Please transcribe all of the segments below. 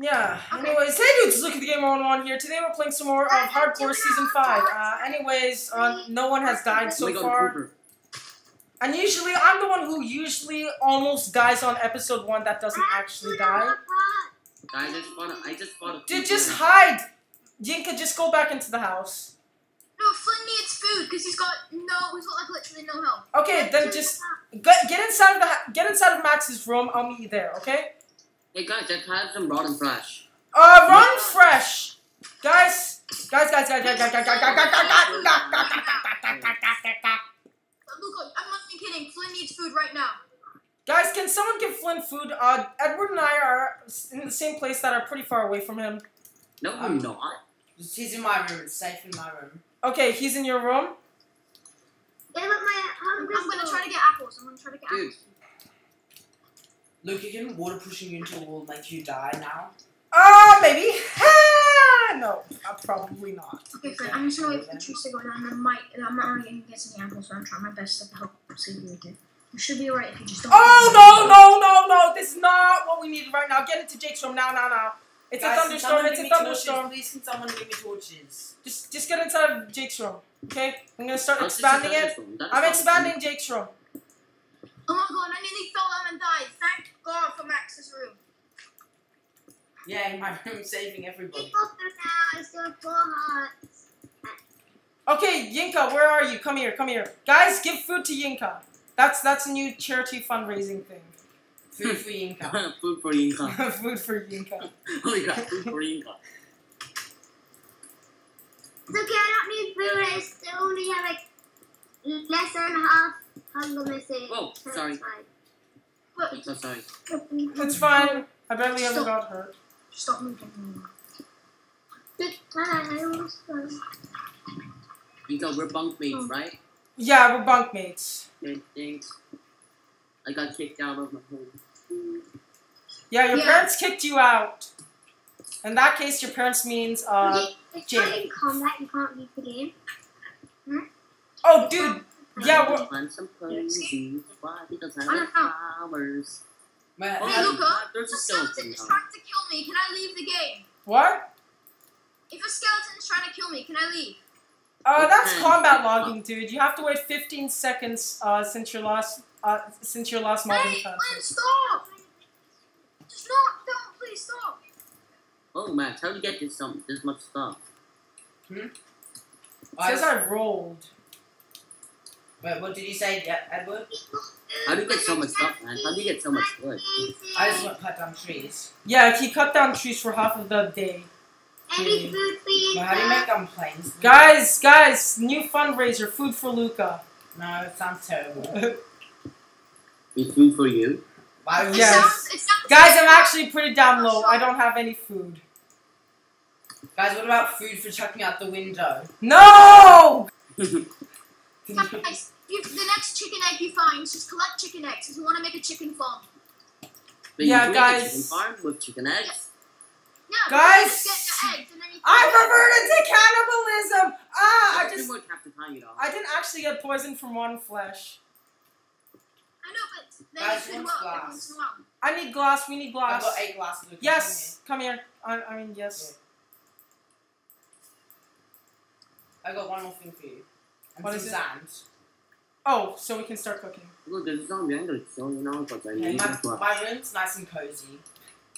Yeah. Okay. Anyways, hey dudes, look at the game on one here. Today we're playing some more of Hardcore Season Five. Uh, anyways, uh, no one has died so my God, far, and usually I'm the one who usually almost dies on episode one that doesn't actually die. Guys, I just bought a, I just bought a Dude, just hide. Yinka, just go back into the house. No, Flynn needs food because he's got no, he's got like literally no health. Okay, then just get, get inside of the get inside of Max's room. I'll meet you there. Okay. Hey guys, I tried some rotten flesh. Uh, run fresh, guys. Guys, guys, guys, guys, guys, guys, guys, guys, guys, guys, guys, guys, guys, guys, guys, guys. But Luca, I'm not even kidding. Flynn needs food right now. Guys, can someone give Flynn food? Uh, Edward and I are in the same place that are pretty far away from him. No, Um, I'm not. He's in my room. It's safe in my room. Okay, he's in your room. I'm, I'm gonna try to get apples. I'm gonna try to get Dude, apples. Luke, can water pushing you into a wall make you die now? Uh, maybe. Ah, no, uh, probably not. Okay, Flynn, I'm just gonna wait for the trees to go down. and I might, I'm not really gonna get any apples, but I'm trying my best to help see what we do. You should be alright if you just don't. Oh no, no, no, no! This is not what we need right now. Get into Jake's room now, now, now. It's Guys, a thunderstorm. It's a thunderstorm. Torches? Please, can someone give me torches? Just, just get inside of Jake's room. Okay, I'm gonna start that's just expanding it. I'm expanding Jake's room. Oh my god, I nearly fell down and died. Thank God for Max's room. Yeah, in my room, saving everybody. Okay, Yinka, where are you? Come here, come here. Guys, give food to Yinka. That's that's a new charity fundraising thing. Food for Yinka. food for Yinka. food for Yinka. oh my god, food for Yinka. It's okay, I don't need food. I still only have like less than half missing. Oh, sorry. it's fine. I'm so sorry. It's fine. I barely ever got hurt. Stop moving. I almost fell. Yinka, we're bunkmates, right? Yeah, we're bunkmates. Good, thanks. I got kicked out of my home. Yeah, your Yeah. parents kicked you out. In that case, your parents means uh. It's Jake. not in combat, you can't beat the game. Oh, dude. Yeah, I well- want some posies. Why? Because I I don't know. flowers. Man, Oh, Hey, there's- Luca, There's If a a skeleton skeleton is trying to kill me, can I leave the game? What? If a skeleton is trying to kill me, can I leave? Uh, that's combat logging, dude. You have to wait 15 seconds uh, since your last uh, since your last mobbing Hey, contest. Flynn, stop! Just not, don't, please stop. Oh, Max, how do you get this, um, this much stuff? It I, says I rolled. Wait, what did you say, yeah, Edward? How do you get so much stuff, man? How do you get so much wood? I just want to cut down trees. Yeah, if he cut down trees for half of the day. Any food for you? How do you make them planes? Guys, guys, new fundraiser, food for Luca. No, it sounds terrible. It's food for you. Why would It Yes. sounds, it sounds Guys, I'm actually pretty down low. I don't have any food. Guys, what about food for chucking out the window? No! Guys, you, the next chicken egg you find, just collect chicken eggs if you want to make a chicken farm. But Yeah, you can make guys. a chicken farm with chicken eggs. Yeah, but Guys, get the eggs and then you I reverted to cannibalism! Ah, I just too much have to time you. I didn't actually get poisoned from one flesh. I know, but then Guys, it could who work wants every glass? once in a while. I need glass, we need I've got eight glasses. Luke, Yes, come here. I, I mean, yes. I got one more thing for you. And What some is it? Oh, so we can start cooking. Look, there's a zombie under it, so you know, but I Yeah, need my, my room's nice and cozy.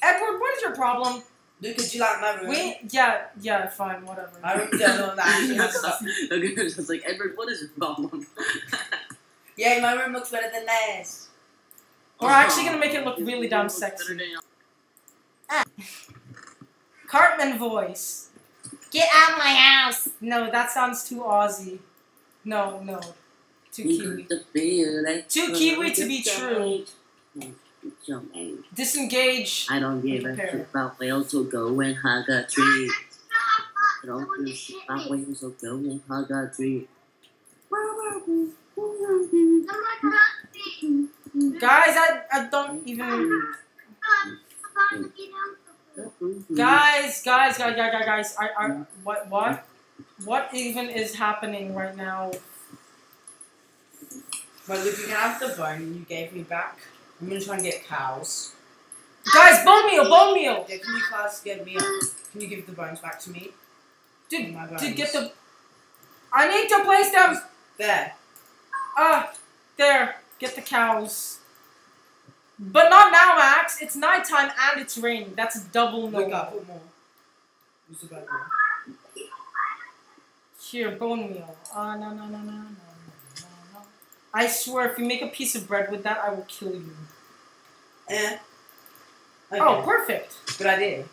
Edward, what is your problem? Because you like my room? We, yeah, yeah, fine, whatever. My room's the only one that actually has stuff. Look, it's just like, Edward, what is your problem? Yeah, my room looks better than theirs. We're actually gonna make it look really damn sexy. Better than- Cartman voice. Get out of my house! No, that sounds too Aussie. No, no. Too Kiwi. Too uh, Kiwi to be true. Disengage. I don't give a Prepare. shit about whales, so go and hug a tree. I don't give a just shit about me. whales, so go and hug a tree. Someone hurt me. Guys, I, I don't even. Someone get out. Guys, guys, guys, guys, guys, guys. I, I, what, what? What even is happening right now? Well, if you can have the bone you gave me back. I'm gonna try and get cows. Guys, Guys, bone meal, bone meal. Yeah, can you class get me? Can you give the bones back to me? Dude, my bones. dude, get the. I need to place them. there. Ah, there. Get the cows. But not now, Max. It's nighttime and it's raining. That's double no. Look up, put more. Use the bad one. Here, bone meal. Ah, no, no, no, no, no, no, no. I swear, if you make a piece of bread with that, I will kill you. Eh. Okay. Oh, perfect. good idea.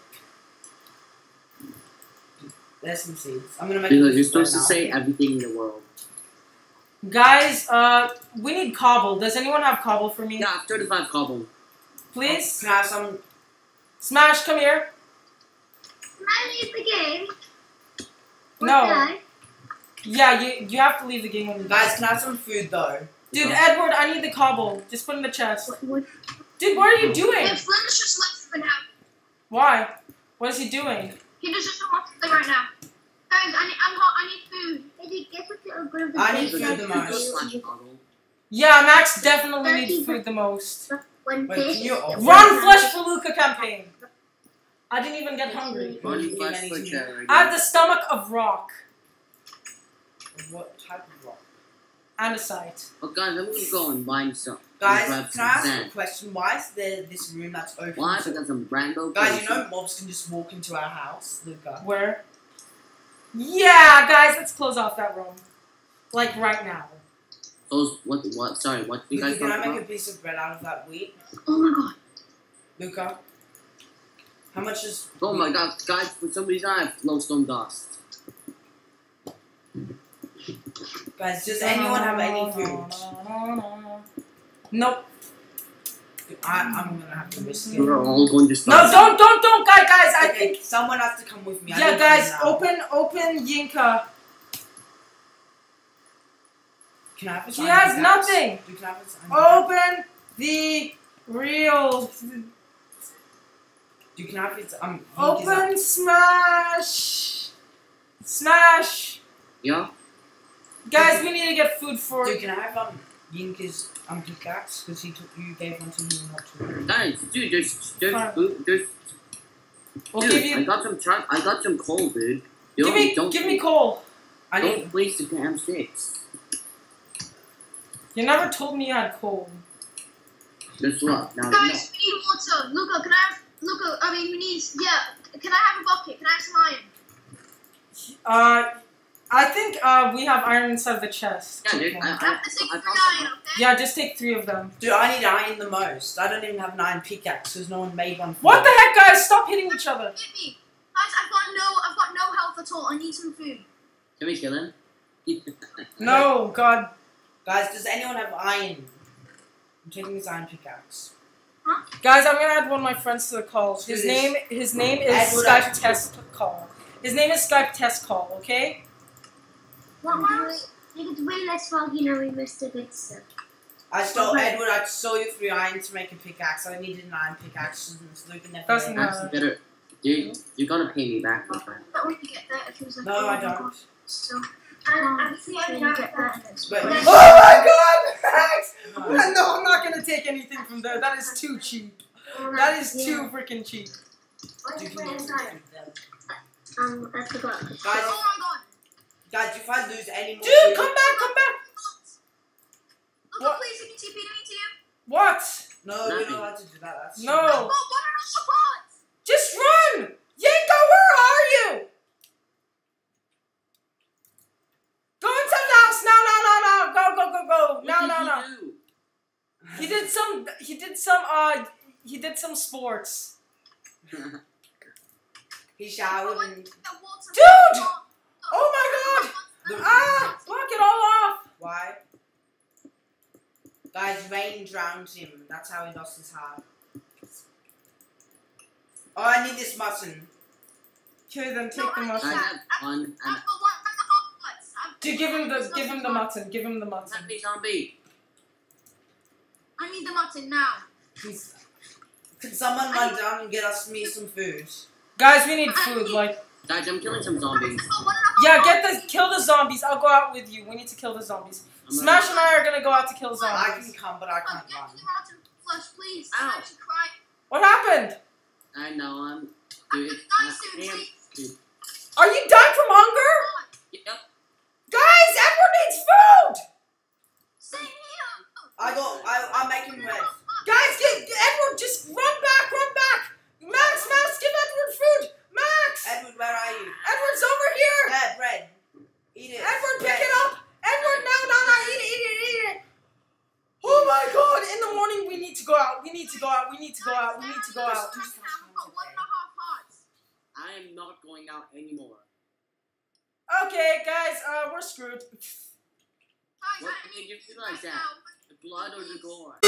There's some seeds. I'm gonna make. Because you're piece of supposed to now. say everything in the world. Guys, uh, we need cobble. Does anyone have cobble for me? Yeah, 35 cobble. Please? Can I have some? Smash, come here. Can I leave the game? Or No. did I? Yeah, you you have to leave the game when you Guys, can I have some food though? Dude, Edward, I need the cobble. Just put in the chest. What, what, Dude, what are you doing? If Flynn's just left the house, Why? What is he doing? he does just want to play right now. Guys, I need, I'm hot. I need food. did you get what the good of the I need food the most. Slash you cobble. Yeah, Max definitely needs food the most. Wait, can you Run Flesh for Luca campaign. I didn't even get hungry. Run flesh for to I have the stomach of rock What type of rock? andesite. Oh, guys, I'm gonna go and find some. Guys, can I ask some a question? Why is there this room that's open? Why? to- Because I'm Rambo. Guys, you know mobs can just walk into our house. Luca. Where? Yeah, guys, let's close off that room. Like right now. Those, what, what, sorry, what do you Luca, guys can I make about? a piece of bread out of that wheat? Oh my god. Luca? How much is Oh my god, guys, for some reason I have glowstone dust. Guys, does anyone have any food? Nope. I, I'm gonna have to risk it. We're all going to No, don't, don't, don't, guys, guys. I Okay, think. someone has to come with me. I Yeah, guys, open, open Yinka. Can I have a He sign has pickaxe? nothing. You can have a. Open the real. You can have it. Um, Open smash. Smash. Yeah? Guys, we need to get food for. Dude, can I have um Yinka's um pickaxe? Because he took you gave one to me and not to me. Guys, dude, there's, there's Fine. food, there's, We'll dude, give I got some truck, I got some coal, dude. You Give don't- me, don't, give me coal. I need. don't waste the damn sticks. You never told me you had coal. Guess what? Now, Guys, we need water. Luca, can I have Luca? I mean, we need. Yeah. Can I have a bucket? Can I have some iron? Uh, I think uh we have iron inside the chest. Yeah, dude, I, I have I, I three found iron. some. Okay. Yeah, just take three of them. Dude, I need iron the most. I don't even have an iron pickaxe because no one made one. For What me. the heck, guys? Stop hitting each other. Hit me. Guys, I've got no. I've got no health at all. I need some food. Can we kill him? No, God. Guys, does anyone have iron? I'm taking this iron pickaxe. Guys, I'm gonna add one of my friends to the call. His Who is- name, his name is Edward Skype Test Call. His name is Skype Test Call. Okay. What was? If it's way less fog, you know we missed a good stuff. I stole Okay. Edward. I stole you three iron to make a pickaxe. I needed an iron pickaxe. And so Luca never Doesn't made. That's better. Dude, you're gonna pay me back my friend. That when you get there, if it was like. No, I don't. God. So. Um, I'm when get that Wait, wait. Oh my God, Max! No. No, I'm not gonna take anything from there. That is too cheap. That is too freaking cheap. What's You the can plan get inside? them. Um, I forgot. Guys, Oh my god. Guys, if I lose any more Dude, food- come back, come back. Luca, What? please, you TP to me too. What? No, we're Nothing. not allowed to do that. That's No. I've got one and a half hearts. Just run! Yanko, where are you? Go into the house! No, no, no, no! Go, go, go, go! No, What no, did no! he? He did some. He did some. Uh, he did some sports. He showered and Dude! Oh my God! Ah! Block it all off! why? Guys, rain drowned him. That's how he lost his heart. Oh, I need this mutton. Okay, then take No, the I- I mutton. have one I've and got one and a half hearts. I've- Dude, give him the. It's Give him the mutton. Give him the mutton. let me zombie. I need the mutton now. Please. Can someone run down and get us me some food? Guys, we need food. Like, Guys, I'm killing some zombies. I've got one and a half yeah, get the kill the zombies. I'll go out with you. We need to kill the zombies. I'm not- Smash and I are gonna go out to kill zombies. I can come, but I can't get run. to the rotten flesh, please. Ow. I should cry. What happened? I know, I'm. I'm Dude, gonna die soon, damn- Are you dying from hunger? Yep. Guys, Edward needs food! Same here. I got. I, I'm making red. Guys, get, Edward, just run back, run back! Max, Max, give Edward food! Max! Edward, where are you? Edward's over here! Red, red. Eat it. Edward, pick Red. it up! Edward, no, no, no, eat it, eat it, eat it! Oh my god, in the morning we need to go out, we need to go out, we need to go out, we need to go out. I've got one and a half hearts. I am not going out anymore. Okay, guys, uh, we're screwed. Guys, What I made you feel like that? The blood or the gore?